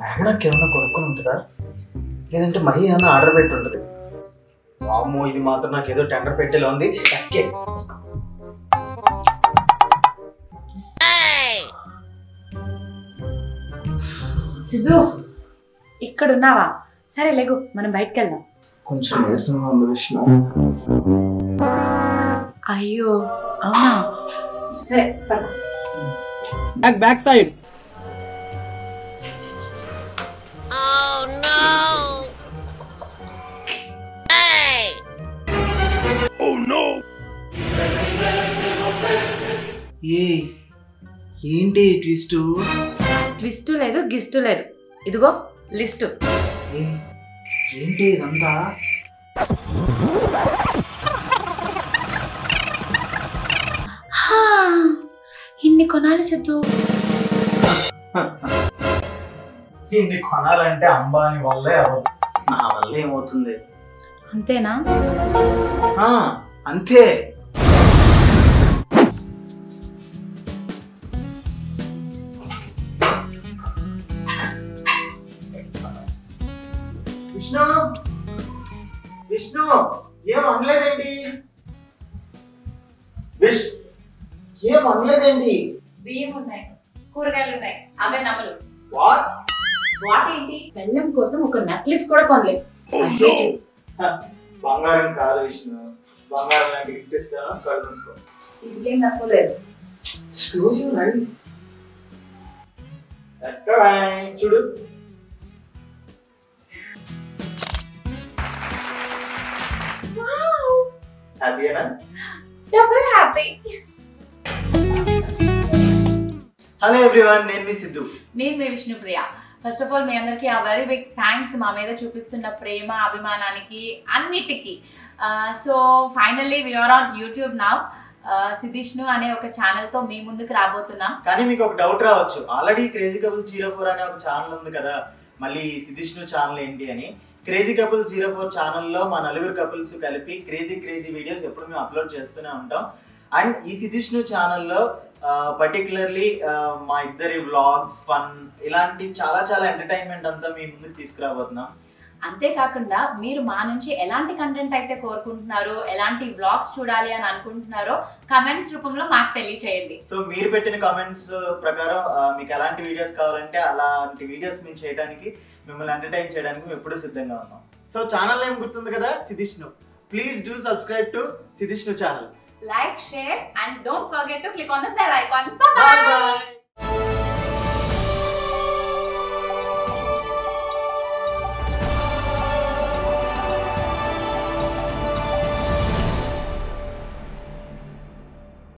మేఘనాకి ఏమైనా కొనుక్కొని ఉంటుందా? లేదంటే మహి ఏమైనా ఆర్డర్ పెట్టి ఉంటుంది? వామ్మో ఇది మాత్రం నాకు ఏదో టెండర్ పెట్టేలా ఉంది. ఎస్కేప్ సిద్ధు ఇక్కడ ఉన్నావా సరే లేగు మనం బయటకు వెళ్దాం. కొంచెం నీరసంగా ఉంది విష్ణు అయ్యో అవునా? సరే పడు back backside ఏ ఏంటి ట్విస్ట్? ట్విస్ట్ లేదు గిస్ట్ లేదు. ఇదిగో లిస్టు. ఏ ఏంటి ఇదంతా? ఇన్ని కొనాలి సిద్ధు దీన్ని కొనాలంటే అంబానీ వల్లే అవ్వదు నా వల్ల ఏమవుతుంది? అంతేనా? ఆ, అంతే. విష్ణు? విష్ణు ఏం అనలేదేంటి? విష్ ఏం అనలేదేంటి? బియ్యం ఉన్నాయి కూరగాయలు ఉన్నాయి అవే నమ్మలు వాట్? వాటేంటి బెల్లం కోసం ఒక నెక్లెస్ కూడా కొనలేదు it. బంగారం కాదు విష్ణు. బంగారం లాంటి గిఫ్ట్ ఇస్తాను కళ్ళు మూసుకో. ఇదికేం తప్పలేదు చూడు. హ్యాపీయేనా డబుల్ హ్యాపీ హలో ఎవ్రీవన్ నేను మీ సిద్ధు. నేను మీ విష్ణుప్రియ. ఫస్ట్ ఆఫ్ ఆల్ మీ అందరికీ ఆ వెరీ బిగ్ థ్యాంక్స్ మా మీద చూపిస్తున్న ప్రేమ అభిమానానికి అన్నిటికీ. So finally we are on YouTube నా సిద్ధిష్ణు అనే ఒక ఛానల్తో మీ ముందుకు రాబోతున్నాం. కానీ మీకు ఒక డౌట్ రావచ్చు. Already crazy couple zero four అనే ఒక ఛానల్ ఉంది కదా. మళ్ళీ సిద్ధిష్ణు ఛానల్ ఏంటి అని. క్రేజీ కపుల్ జీరో ఫోర్ ఛానల్లో మా నలుగురు కపుల్స్ కలిపి క్రేజీ క్రేజీ వీడియోస్ ఎప్పుడు మేము అప్లోడ్ చేస్తూనే ఉంటాం. అండ్ ఈ సిద్ధిష్ణు ఛానల్లో పర్టికులర్లీ మా ఇద్దరి వ్లాగ్స్ ఫన్ ఇలాంటి చాలా చాలా ఎంటర్టైన్మెంట్ అంతా మీ ముందుకు తీసుకురాబోతున్నాం. అంతేకాకుండా మీరు మా నుంచి ఎలాంటి కంటెంట్ అయితే కోరుకుంటున్నారో ఎలాంటి బ్లాగ్స్ చూడాలి అని అనుకుంటున్నారో కమెంట్స్ రూపంలో మాకు తెలియచేయండి. సో మీరు పెట్టిన కామెంట్స్ ప్రకారం మీకు ఎలాంటి వీడియోస్ కావాలంటే అలాంటి వీడియోస్ మేము చేయడానికి మిమ్మల్ని ఎంటర్టైన్ చేయడానికి మేము ఎప్పుడూ సిద్ధంగా ఉన్నాం. సో ఛానల్ నేమ్ గుర్తుంది కదా Siddhishnu please do subscribe to Siddhishnu channel like, share and don't forget to click on the bell icon. Bye-bye!